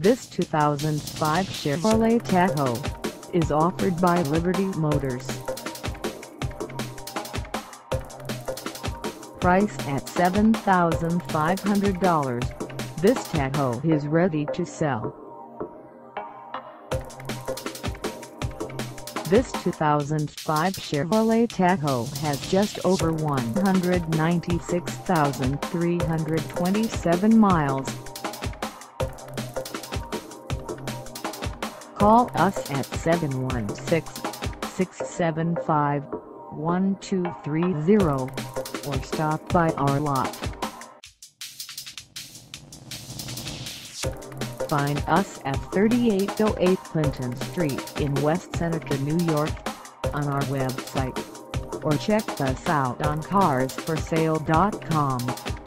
This 2005 Chevrolet Tahoe is offered by Liberty Motors. Price at $7,500, this Tahoe is ready to sell. This 2005 Chevrolet Tahoe has just over 196,327 miles. Call us at 716-675-1230 or stop by our lot. Find us at 3808 Clinton Street in West Seneca, New York on our website or check us out on carsforsale.com.